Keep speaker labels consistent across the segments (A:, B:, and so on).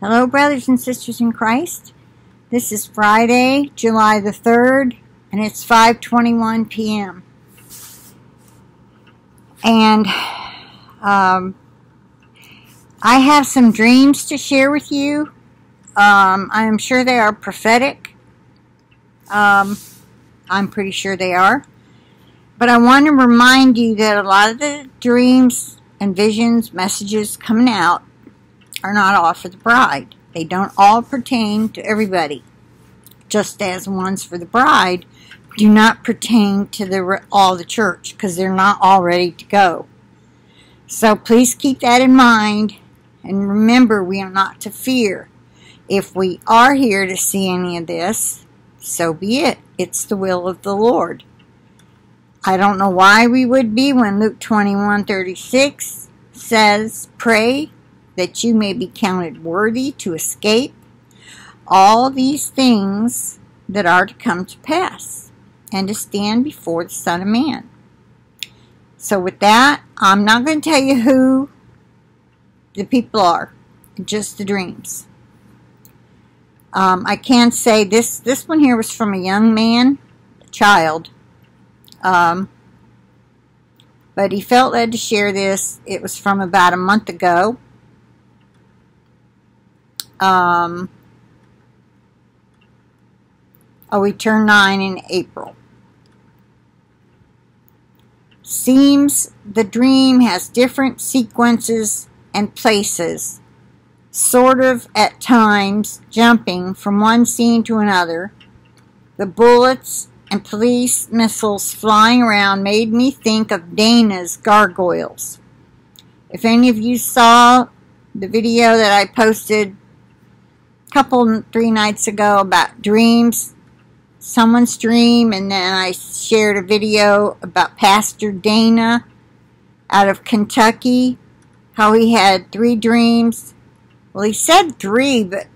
A: Hello, brothers and sisters in Christ. This is Friday, July the 3rd, and it's 5:21 p.m. And um, I have some dreams to share with you. Um, I am sure they are prophetic. Um, I'm pretty sure they are. But I want to remind you that a lot of the dreams and visions, messages coming out are not all for the bride. They don't all pertain to everybody. Just as ones for the bride do not pertain to the all the church because they're not all ready to go. So please keep that in mind and remember we are not to fear. If we are here to see any of this, so be it. It's the will of the Lord. I don't know why we would be when Luke 21:36 says, "Pray that you may be counted worthy to escape all these things that are to come to pass and to stand before the Son of Man. So, with that, I'm not going to tell you who the people are, just the dreams. Um, I can say this this one here was from a young man, a child. Um, but he felt led to share this. It was from about a month ago. Um, oh, we turn nine in April. Seems the dream has different sequences and places, sort of at times jumping from one scene to another. The bullets and police missiles flying around made me think of Dana's gargoyles. If any of you saw the video that I posted couple three nights ago about dreams someone's dream and then I shared a video about Pastor Dana out of Kentucky how he had three dreams. Well he said three but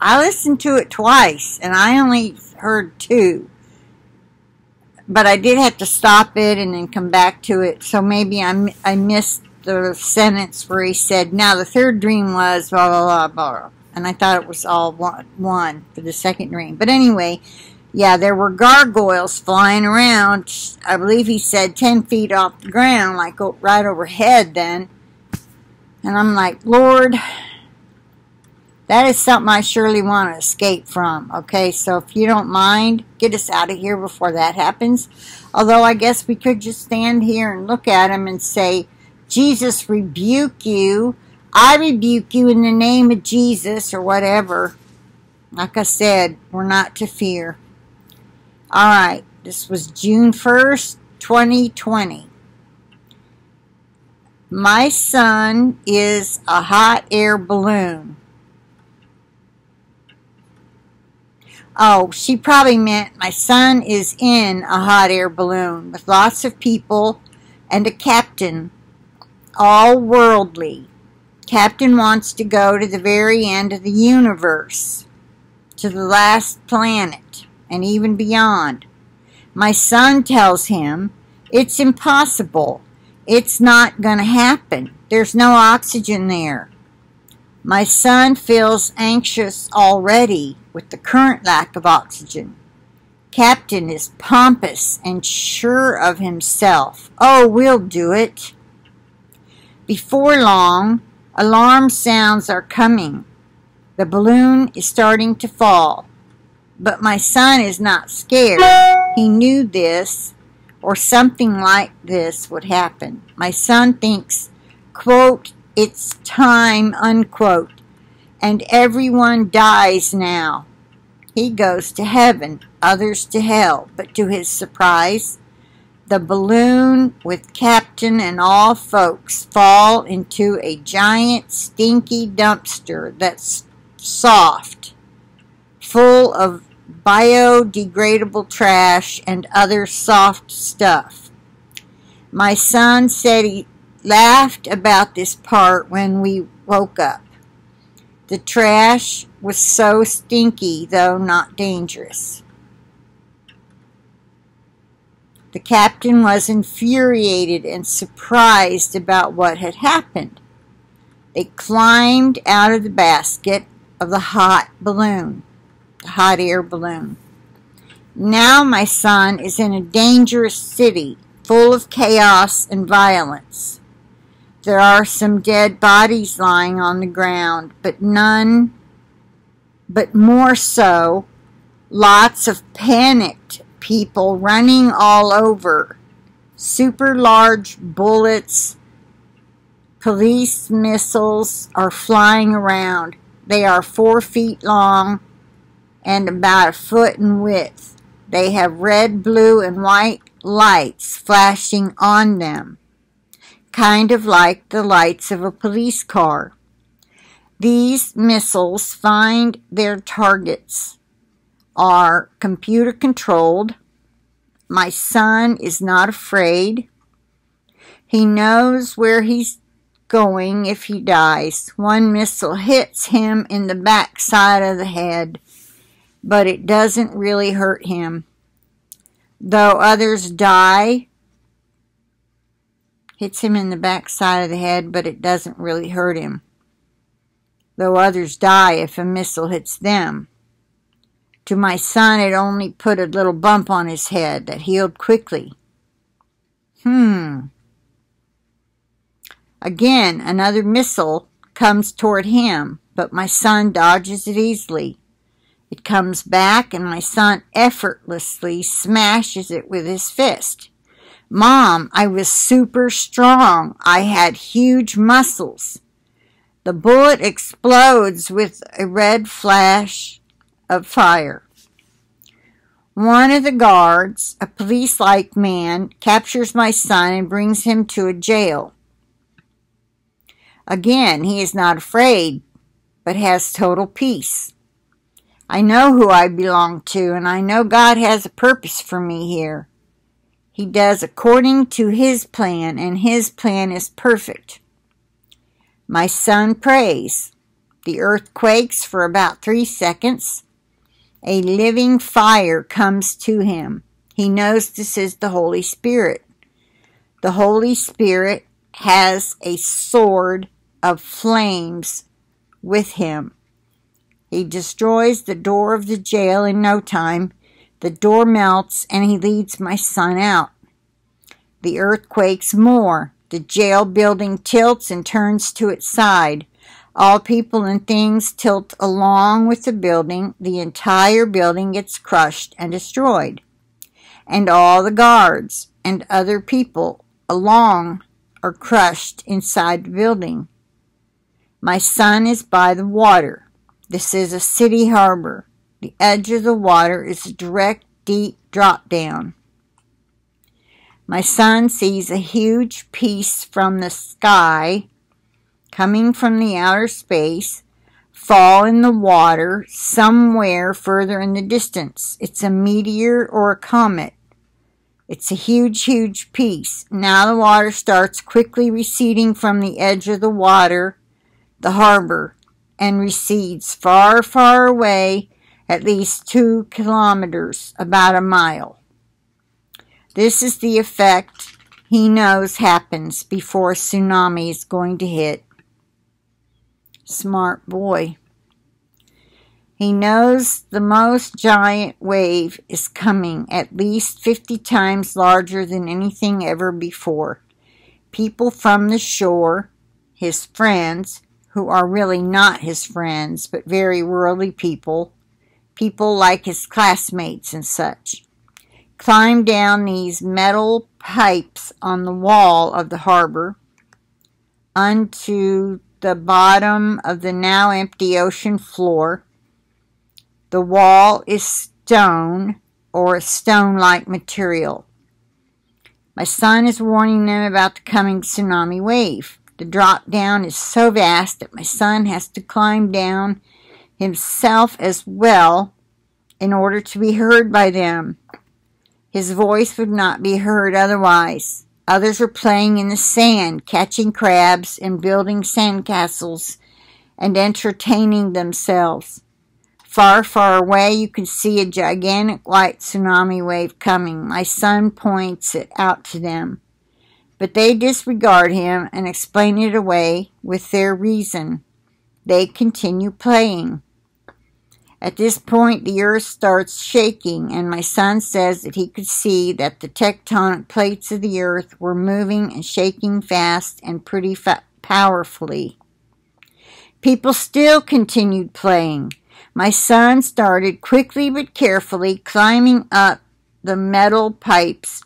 A: I listened to it twice and I only heard two. But I did have to stop it and then come back to it so maybe I, I missed the sentence where he said now the third dream was blah blah blah blah and I thought it was all one, for the second dream. But anyway, yeah, there were gargoyles flying around. I believe he said 10 feet off the ground, like right overhead then. And I'm like, Lord, that is something I surely want to escape from. Okay, so if you don't mind, get us out of here before that happens. Although I guess we could just stand here and look at him and say, Jesus rebuke you I rebuke you in the name of Jesus or whatever. Like I said, we're not to fear. All right, this was June 1st, 2020. My son is a hot air balloon. Oh, she probably meant my son is in a hot air balloon with lots of people and a captain, all worldly. Captain wants to go to the very end of the universe, to the last planet, and even beyond. My son tells him it's impossible. It's not going to happen. There's no oxygen there. My son feels anxious already with the current lack of oxygen. Captain is pompous and sure of himself. Oh, we'll do it. Before long, Alarm sounds are coming. The balloon is starting to fall. But my son is not scared. He knew this or something like this would happen. My son thinks, quote, it's time, unquote, and everyone dies now. He goes to heaven, others to hell, but to his surprise, the balloon with captain and all folks fall into a giant stinky dumpster that's soft, full of biodegradable trash and other soft stuff. My son said he laughed about this part when we woke up. The trash was so stinky, though not dangerous. The captain was infuriated and surprised about what had happened. They climbed out of the basket, of the hot balloon, the hot air balloon. Now my son is in a dangerous city full of chaos and violence. There are some dead bodies lying on the ground, but none, but more so, lots of panicked people running all over. Super large bullets, police missiles are flying around. They are four feet long and about a foot in width. They have red, blue, and white lights flashing on them, kind of like the lights of a police car. These missiles find their targets are computer controlled. My son is not afraid. He knows where he's going if he dies. One missile hits him in the back side of the head but it doesn't really hurt him. Though others die, hits him in the back side of the head, but it doesn't really hurt him. Though others die if a missile hits them. To my son, it only put a little bump on his head that healed quickly. Hmm. Again, another missile comes toward him, but my son dodges it easily. It comes back, and my son effortlessly smashes it with his fist. Mom, I was super strong. I had huge muscles. The bullet explodes with a red flash of fire. One of the guards, a police like man, captures my son and brings him to a jail. Again, he is not afraid, but has total peace. I know who I belong to, and I know God has a purpose for me here. He does according to His plan, and His plan is perfect. My son prays. The earth quakes for about three seconds. A living fire comes to him. He knows this is the Holy Spirit. The Holy Spirit has a sword of flames with him. He destroys the door of the jail in no time. The door melts and he leads my son out. The earth quakes more. The jail building tilts and turns to its side. All people and things tilt along with the building. The entire building gets crushed and destroyed. And all the guards and other people along are crushed inside the building. My son is by the water. This is a city harbor. The edge of the water is a direct, deep drop down. My son sees a huge piece from the sky coming from the outer space fall in the water somewhere further in the distance. It's a meteor or a comet. It's a huge, huge piece. Now the water starts quickly receding from the edge of the water, the harbor and recedes far, far away, at least two kilometers, about a mile. This is the effect he knows happens before a tsunami is going to hit. Smart boy. He knows the most giant wave is coming, at least 50 times larger than anything ever before. People from the shore, his friends, who are really not his friends, but very worldly people, people like his classmates and such, climb down these metal pipes on the wall of the harbor unto the bottom of the now empty ocean floor. The wall is stone or a stone-like material. My son is warning them about the coming tsunami wave. The drop down is so vast that my son has to climb down himself as well in order to be heard by them. His voice would not be heard otherwise. Others are playing in the sand, catching crabs and building sandcastles and entertaining themselves. Far, far away, you can see a gigantic white tsunami wave coming. My son points it out to them but they disregard him and explain it away with their reason. They continue playing. At this point, the earth starts shaking, and my son says that he could see that the tectonic plates of the earth were moving and shaking fast and pretty fa powerfully. People still continued playing. My son started quickly but carefully climbing up the metal pipes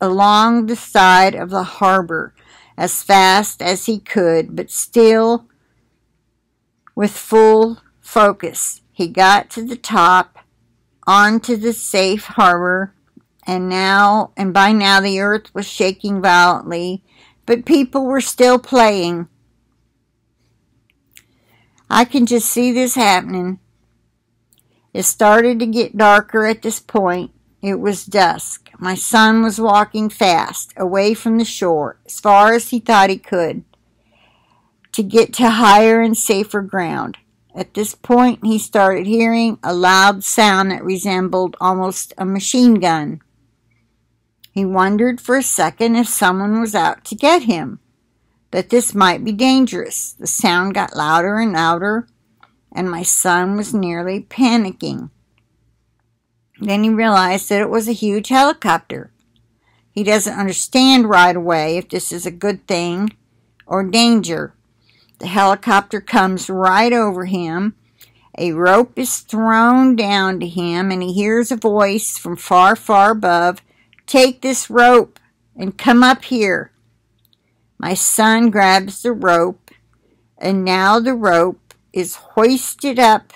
A: along the side of the harbor as fast as he could, but still with full focus. He got to the top, onto the safe harbor, and now, and by now the earth was shaking violently, but people were still playing. I can just see this happening. It started to get darker at this point. It was dusk. My son was walking fast, away from the shore, as far as he thought he could, to get to higher and safer ground. At this point, he started hearing a loud sound that resembled almost a machine gun. He wondered for a second if someone was out to get him, that this might be dangerous. The sound got louder and louder, and my son was nearly panicking. Then he realized that it was a huge helicopter. He doesn't understand right away if this is a good thing or danger. The helicopter comes right over him. A rope is thrown down to him, and he hears a voice from far, far above Take this rope and come up here. My son grabs the rope, and now the rope is hoisted up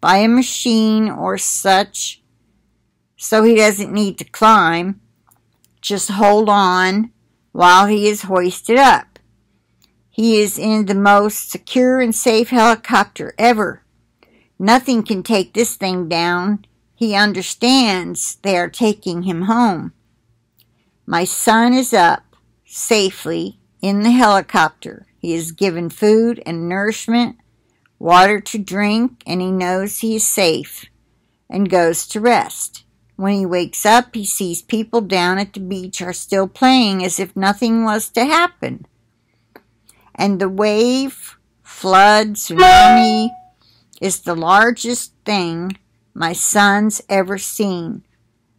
A: by a machine or such so he doesn't need to climb. Just hold on while he is hoisted up. He is in the most secure and safe helicopter ever. Nothing can take this thing down. He understands they are taking him home. My son is up safely in the helicopter. He is given food and nourishment, water to drink, and he knows he is safe and goes to rest. When he wakes up, he sees people down at the beach are still playing as if nothing was to happen and the wave, flood, tsunami is the largest thing my son's ever seen.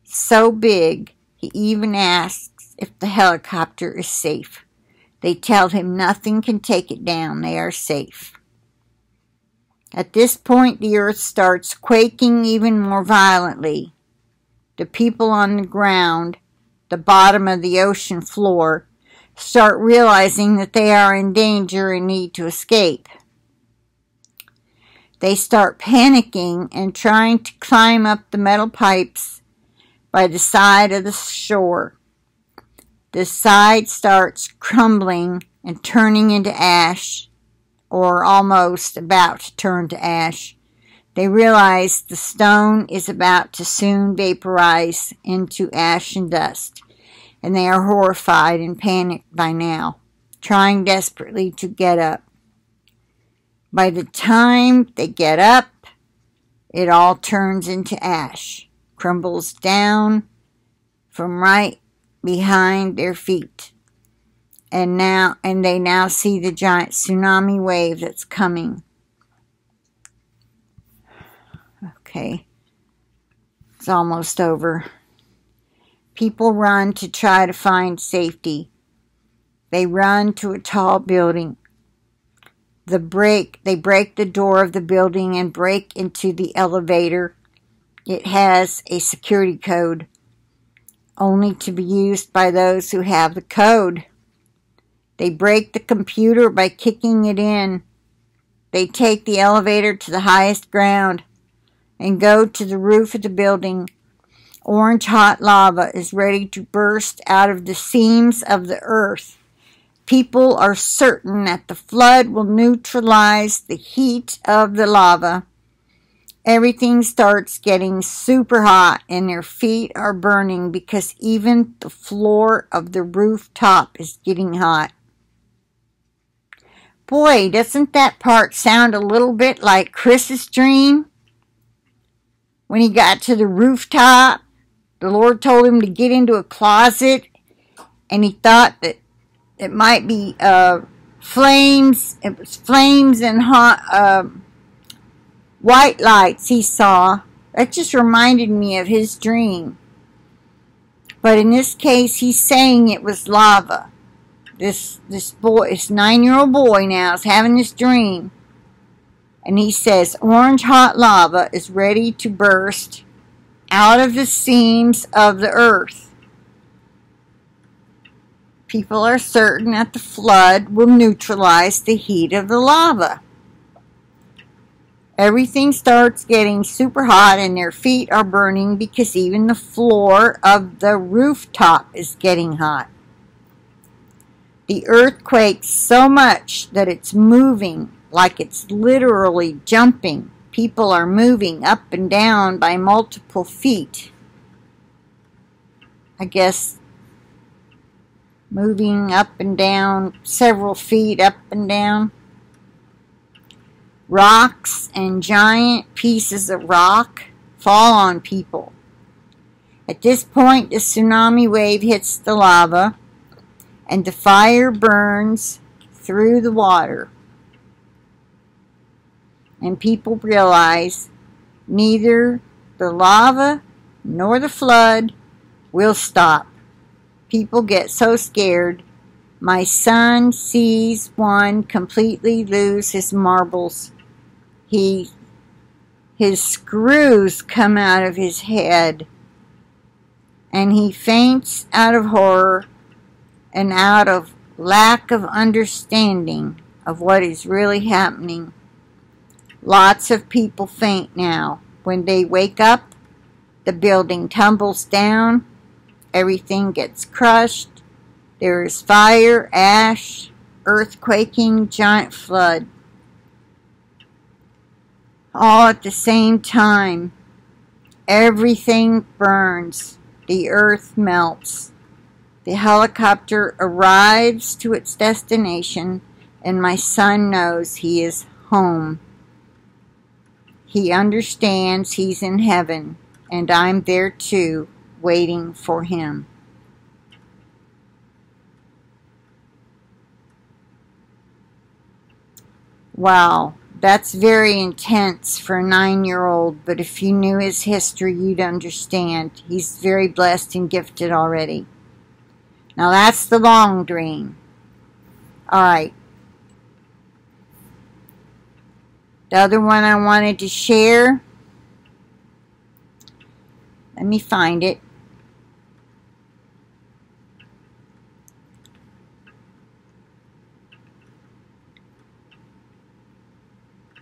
A: So big, he even asks if the helicopter is safe. They tell him nothing can take it down. They are safe. At this point, the earth starts quaking even more violently. The people on the ground, the bottom of the ocean floor, start realizing that they are in danger and need to escape. They start panicking and trying to climb up the metal pipes by the side of the shore. The side starts crumbling and turning into ash, or almost about to turn to ash. They realize the stone is about to soon vaporize into ash and dust and they are horrified and panicked by now, trying desperately to get up. By the time they get up, it all turns into ash, crumbles down from right behind their feet. And now and they now see the giant tsunami wave that's coming. Okay. It's almost over. People run to try to find safety. They run to a tall building. The break, they break the door of the building and break into the elevator. It has a security code, only to be used by those who have the code. They break the computer by kicking it in. They take the elevator to the highest ground and go to the roof of the building Orange hot lava is ready to burst out of the seams of the earth. People are certain that the flood will neutralize the heat of the lava. Everything starts getting super hot and their feet are burning because even the floor of the rooftop is getting hot. Boy, doesn't that part sound a little bit like Chris's dream? When he got to the rooftop the Lord told him to get into a closet, and he thought that it might be uh, flames. It was flames and hot, uh, white lights he saw. That just reminded me of his dream. But in this case, he's saying it was lava. This this boy, this nine-year-old boy now, is having this dream, and he says orange hot lava is ready to burst out of the seams of the earth. People are certain that the flood will neutralize the heat of the lava. Everything starts getting super hot and their feet are burning because even the floor of the rooftop is getting hot. The earth quakes so much that it's moving like it's literally jumping. People are moving up and down by multiple feet. I guess moving up and down several feet up and down. Rocks and giant pieces of rock fall on people. At this point, the tsunami wave hits the lava and the fire burns through the water. And people realize neither the lava nor the flood will stop. People get so scared. My son sees one completely lose his marbles he his screws come out of his head and he faints out of horror and out of lack of understanding of what is really happening. Lots of people faint now. When they wake up, the building tumbles down, everything gets crushed, there is fire, ash, earthquaking, giant flood all at the same time. Everything burns. The earth melts. The helicopter arrives to its destination, and my son knows he is home. He understands he's in heaven, and I'm there too, waiting for him. Wow. That's very intense for a nine-year-old, but if you knew his history, you'd understand. He's very blessed and gifted already. Now that's the long dream. All right. The other one I wanted to share, let me find it.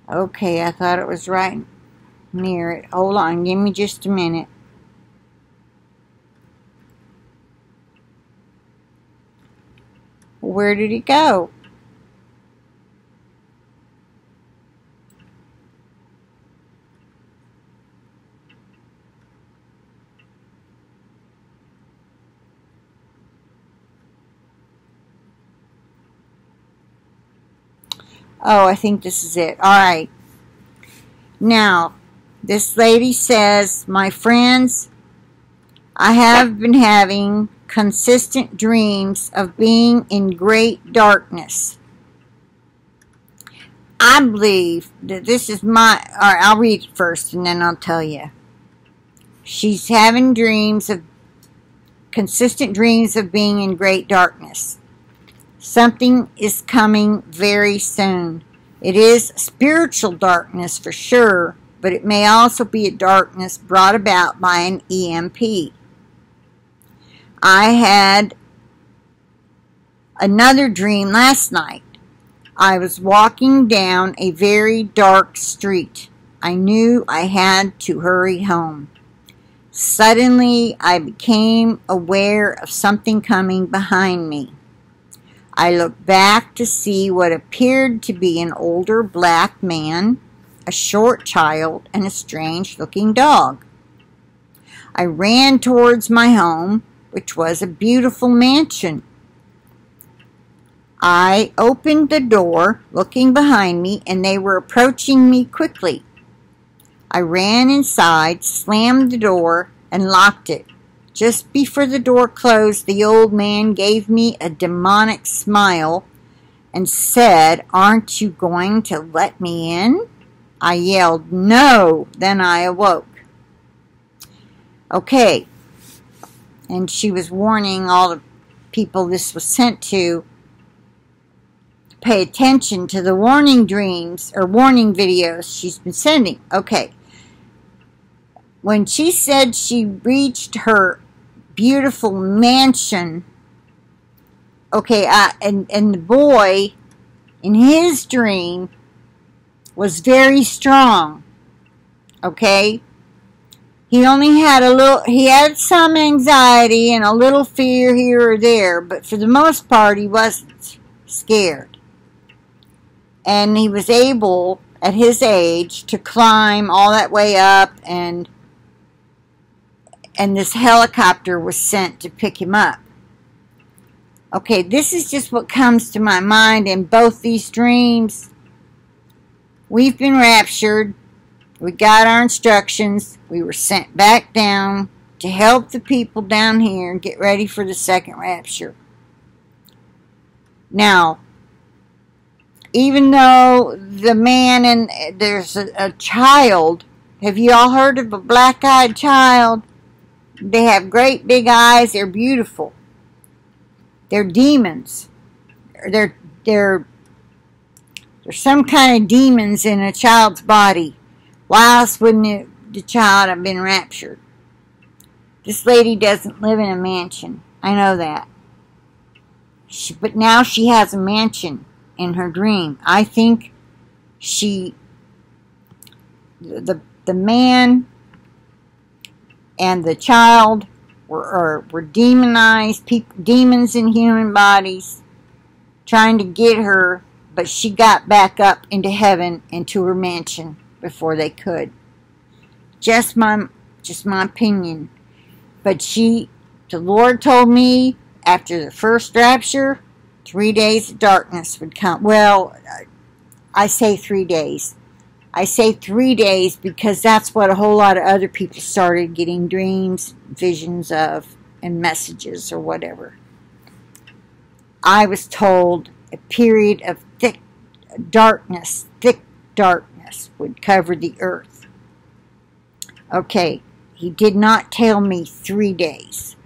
A: Okay, I thought it was right near it. Hold on, give me just a minute. Where did he go? Oh, I think this is it. All right. Now, this lady says, My friends, I have been having consistent dreams of being in great darkness. I believe that this is my, I'll read it first and then I'll tell you. She's having dreams of, consistent dreams of being in great darkness. Something is coming very soon. It is spiritual darkness for sure, but it may also be a darkness brought about by an EMP. I had another dream last night. I was walking down a very dark street. I knew I had to hurry home. Suddenly, I became aware of something coming behind me. I looked back to see what appeared to be an older black man, a short child, and a strange looking dog. I ran towards my home, which was a beautiful mansion. I opened the door, looking behind me, and they were approaching me quickly. I ran inside, slammed the door, and locked it. Just before the door closed, the old man gave me a demonic smile and said, Aren't you going to let me in? I yelled, No! Then I awoke. Okay. And she was warning all the people this was sent to pay attention to the warning dreams or warning videos she's been sending. Okay. When she said she reached her beautiful mansion, okay, uh, and, and the boy in his dream was very strong, okay? He only had a little, he had some anxiety and a little fear here or there, but for the most part, he wasn't scared. And he was able, at his age, to climb all that way up and and this helicopter was sent to pick him up. Okay, this is just what comes to my mind in both these dreams. We've been raptured we got our instructions. We were sent back down to help the people down here and get ready for the second rapture. Now, even though the man and there's a, a child, have you all heard of a black-eyed child? They have great big eyes. They're beautiful. They're demons. They're they're they're some kind of demons in a child's body. Why else wouldn't it, the child have been raptured? This lady doesn't live in a mansion. I know that. She, but now she has a mansion in her dream. I think she, the, the man and the child were, are, were demonized, demons in human bodies, trying to get her, but she got back up into heaven, into her mansion before they could. Just my, just my opinion. But she, the Lord told me after the first rapture, three days of darkness would come. Well, I say three days. I say three days because that's what a whole lot of other people started getting dreams, visions of, and messages or whatever. I was told a period of thick darkness, thick darkness would cover the earth. Okay, he did not tell me three days.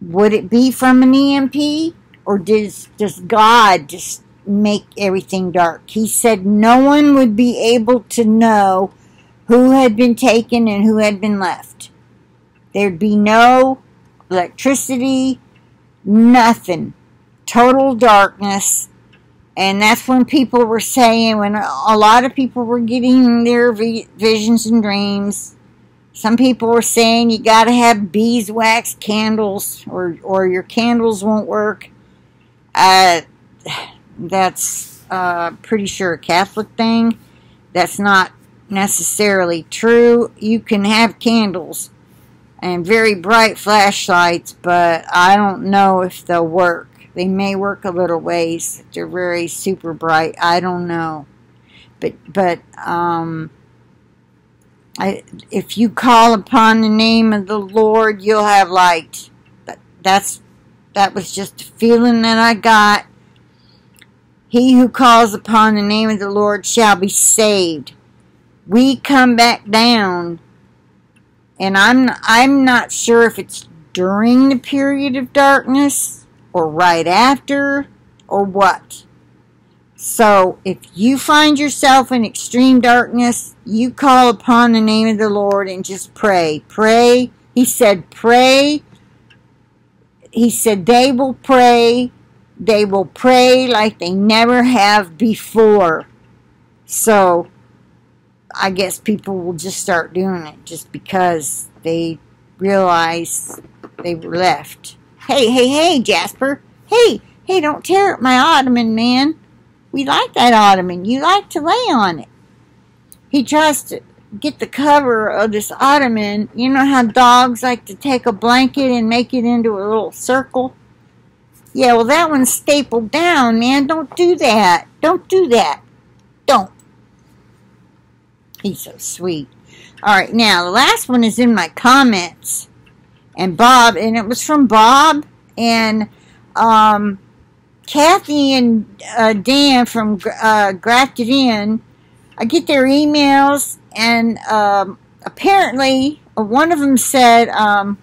A: Would it be from an EMP? Or does, does God just make everything dark? He said no one would be able to know who had been taken and who had been left. There'd be no electricity, nothing. Total darkness and that's when people were saying, when a lot of people were getting their visions and dreams, some people were saying you got to have beeswax candles or, or your candles won't work. Uh, that's uh, pretty sure a Catholic thing. That's not necessarily true. You can have candles and very bright flashlights, but I don't know if they'll work. They may work a little ways. They're very super bright. I don't know. But, but, um, I, if you call upon the name of the Lord, you'll have light. But that's, that was just a feeling that I got. He who calls upon the name of the Lord shall be saved. We come back down, and I'm I'm not sure if it's during the period of darkness or right after or what. So if you find yourself in extreme darkness, you call upon the name of the Lord and just pray. Pray. He said, pray. He said, they will pray. They will pray like they never have before. So I guess people will just start doing it just because they realize they were left. Hey, hey, hey, Jasper. Hey, hey, don't tear up my ottoman, man. We like that ottoman. You like to lay on it. He tries to get the cover of this ottoman. You know how dogs like to take a blanket and make it into a little circle? Yeah, well, that one's stapled down, man. Don't do that. Don't do that. Don't. He's so sweet. All right, now, the last one is in my comments and Bob, and it was from Bob and um, Kathy and uh, Dan from uh, Grafted In. I get their emails, and um, apparently one of them said um,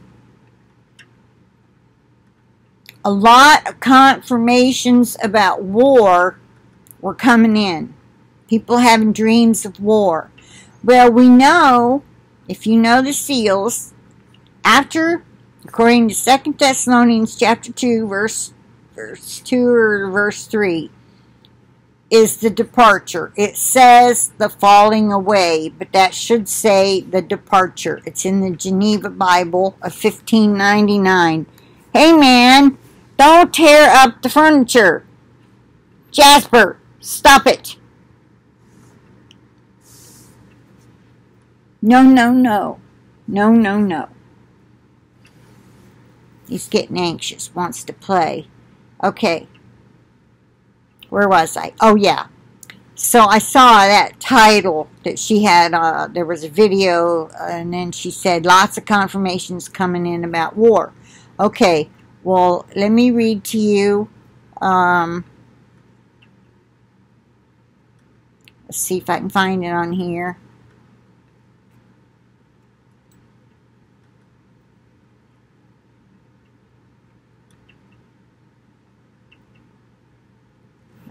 A: a lot of confirmations about war were coming in. People having dreams of war. Well, we know, if you know the seals, after, according to Second Thessalonians chapter 2, verse, verse 2 or verse 3, is the departure. It says the falling away, but that should say the departure. It's in the Geneva Bible of 1599. Hey man, don't tear up the furniture. Jasper, stop it. No, no, no. No, no, no. He's getting anxious, wants to play. Okay. Where was I? Oh, yeah. So I saw that title that she had. Uh, there was a video, and then she said lots of confirmations coming in about war. Okay. Well, let me read to you. Um, let's see if I can find it on here.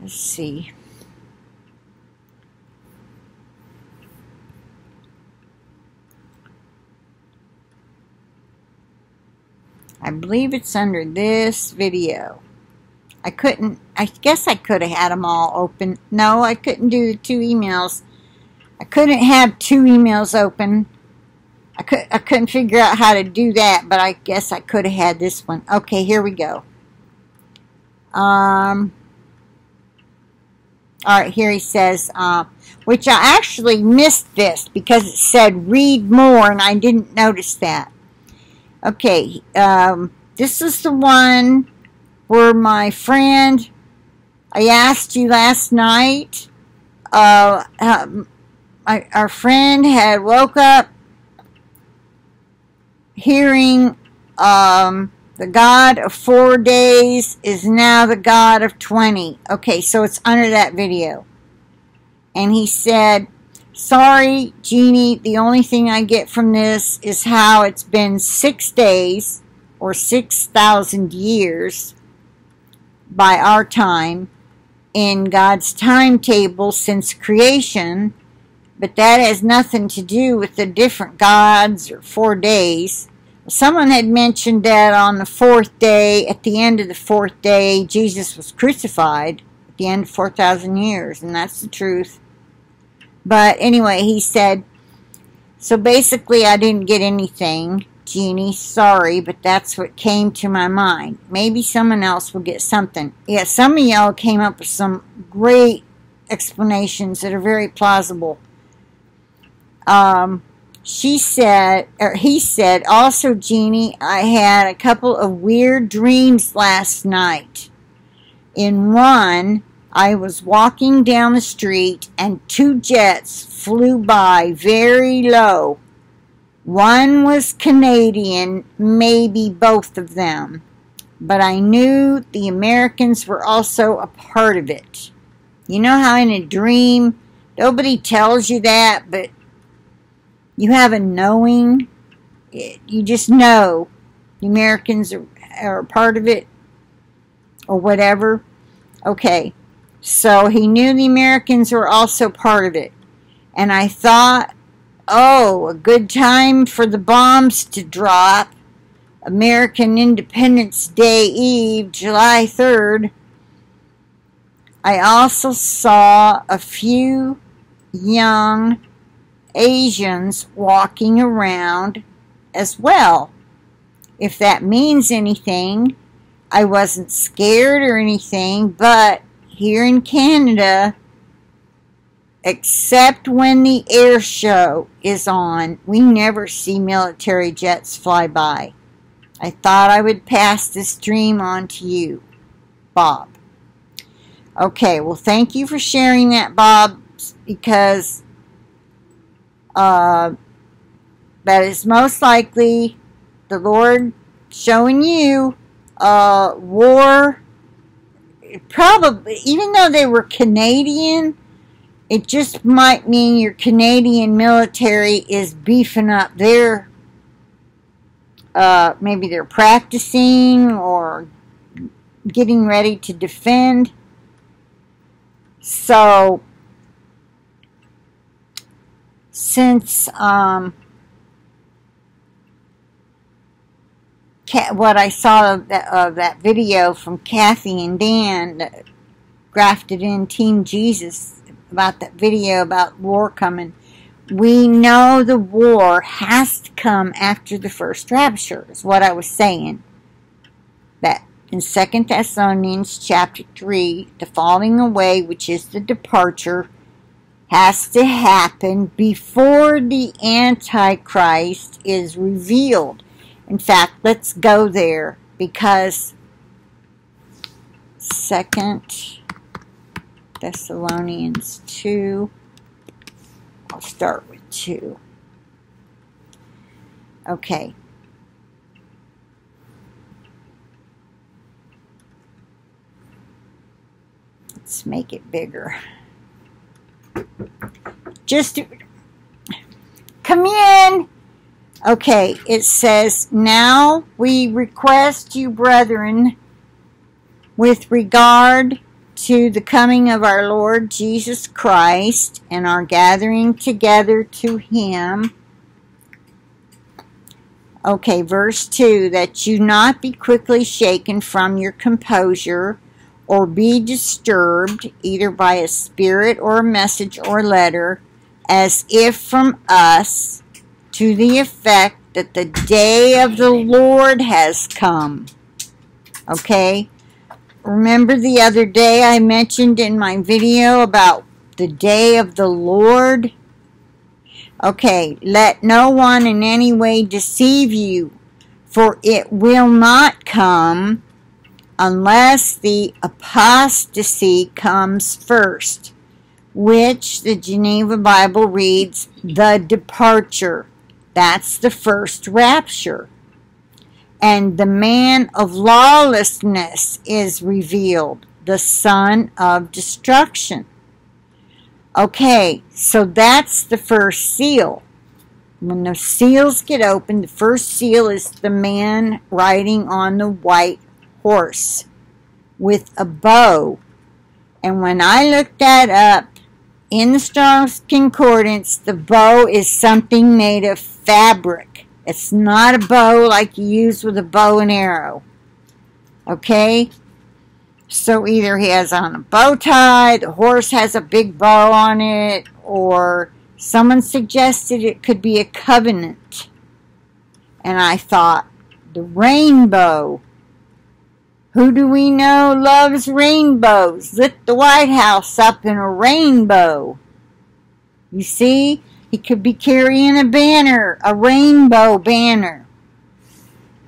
A: Let's see. I believe it's under this video. I couldn't, I guess I could have had them all open. No, I couldn't do the two emails. I couldn't have two emails open. I, could, I couldn't figure out how to do that, but I guess I could have had this one. Okay, here we go. Um, all right, here he says, uh, which I actually missed this because it said read more and I didn't notice that. Okay, um, this is the one where my friend, I asked you last night, uh, my, our friend had woke up hearing um, the God of four days is now the God of 20. Okay, so it's under that video. And he said, Sorry, Jeannie, the only thing I get from this is how it's been six days or 6,000 years by our time in God's timetable since creation, but that has nothing to do with the different gods or four days. Someone had mentioned that on the fourth day, at the end of the fourth day, Jesus was crucified at the end of 4,000 years, and that's the truth. But anyway, he said, so basically I didn't get anything, Jeannie, sorry, but that's what came to my mind. Maybe someone else will get something. Yeah, some of y'all came up with some great explanations that are very plausible. Um, she said, or he said, also, Jeannie, I had a couple of weird dreams last night. In one, I was walking down the street and two jets flew by very low. One was Canadian, maybe both of them, but I knew the Americans were also a part of it. You know how in a dream, nobody tells you that, but you have a knowing. You just know the Americans are, are a part of it or whatever. Okay, so he knew the Americans were also part of it. And I thought, oh, a good time for the bombs to drop. American Independence Day Eve, July 3rd. I also saw a few young Asians walking around as well. If that means anything, I wasn't scared or anything, but here in Canada, except when the air show is on, we never see military jets fly by. I thought I would pass this dream on to you, Bob. Okay, well, thank you for sharing that, Bob, because uh, that is most likely the Lord showing you uh, war. Probably, even though they were Canadian, it just might mean your Canadian military is beefing up their, uh, maybe they're practicing or getting ready to defend. So, since um, what I saw of that, of that video from Kathy and Dan grafted in Team Jesus about that video about war coming, we know the war has to come after the first rapture, is what I was saying. That in Second Thessalonians chapter 3, the falling away, which is the departure, has to happen before the Antichrist is revealed. In fact, let's go there because Second Thessalonians 2, I'll start with 2. Okay. Let's make it bigger. Just come in. Okay, it says, Now we request you, brethren, with regard to the coming of our Lord Jesus Christ and our gathering together to Him. Okay, verse 2 that you not be quickly shaken from your composure or be disturbed either by a spirit or a message or letter as if from us to the effect that the day of the Lord has come. Okay? Remember the other day I mentioned in my video about the day of the Lord? Okay, let no one in any way deceive you, for it will not come unless the apostasy comes first, which the Geneva Bible reads the departure. That's the first rapture. And the man of lawlessness is revealed, the son of destruction. Okay, so that's the first seal. When the seals get open, the first seal is the man riding on the white horse with a bow. And when I looked that up, in the Strong's Concordance, the bow is something made of fabric. It's not a bow like you use with a bow and arrow. Okay? So either he has on a bow tie, the horse has a big bow on it, or someone suggested it could be a covenant. And I thought, the rainbow who do we know loves rainbows? Lit the White House up in a rainbow. You see, he could be carrying a banner, a rainbow banner.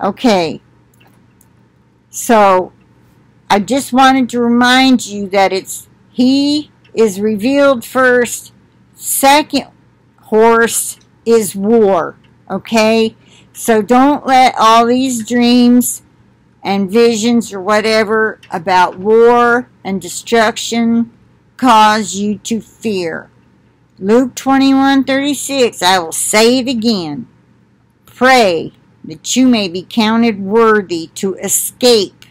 A: Okay, so I just wanted to remind you that it's he is revealed first. Second horse is war. Okay, so don't let all these dreams and visions or whatever about war and destruction cause you to fear. Luke 21:36 I will say it again. Pray that you may be counted worthy to escape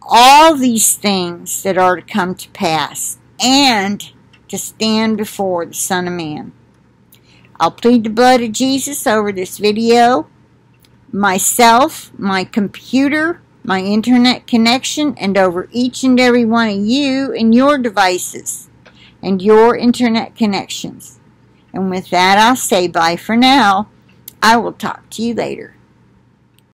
A: all these things that are to come to pass and to stand before the Son of Man. I'll plead the blood of Jesus over this video myself, my computer, my internet connection, and over each and every one of you and your devices and your internet connections. And with that, I'll say bye for now. I will talk to you later.